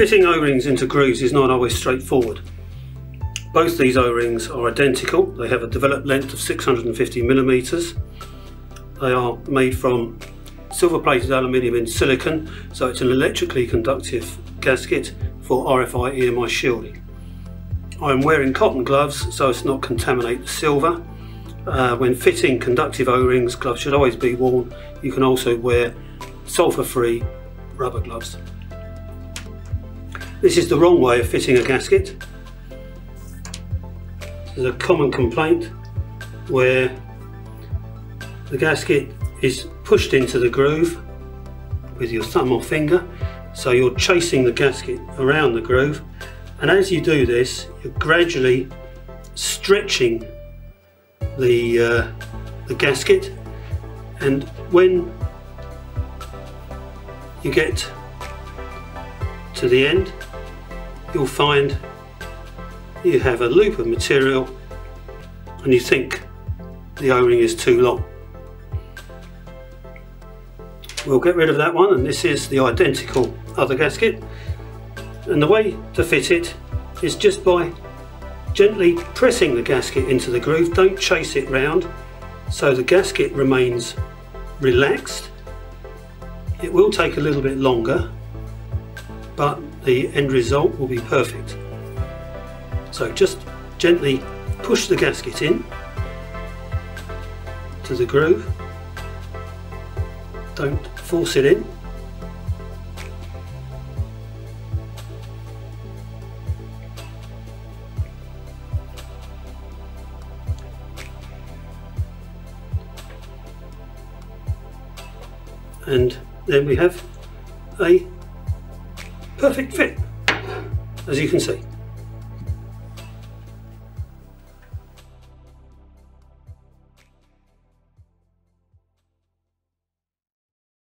Fitting O-rings into grooves is not always straightforward. Both these O-rings are identical. They have a developed length of 650 millimeters. They are made from silver plated aluminium in silicon, so it's an electrically conductive gasket for RFI EMI shielding. I'm wearing cotton gloves so as to not contaminate the silver. Uh, when fitting conductive O-rings, gloves should always be worn. You can also wear sulfur-free rubber gloves. This is the wrong way of fitting a gasket. This is a common complaint where the gasket is pushed into the groove with your thumb or finger so you're chasing the gasket around the groove and as you do this you're gradually stretching the, uh, the gasket and when you get to the end you'll find you have a loop of material and you think the o-ring is too long. We'll get rid of that one and this is the identical other gasket and the way to fit it is just by gently pressing the gasket into the groove, don't chase it round so the gasket remains relaxed. It will take a little bit longer but the end result will be perfect. So just gently push the gasket in to the groove, don't force it in. And then we have a perfect fit, as you can see.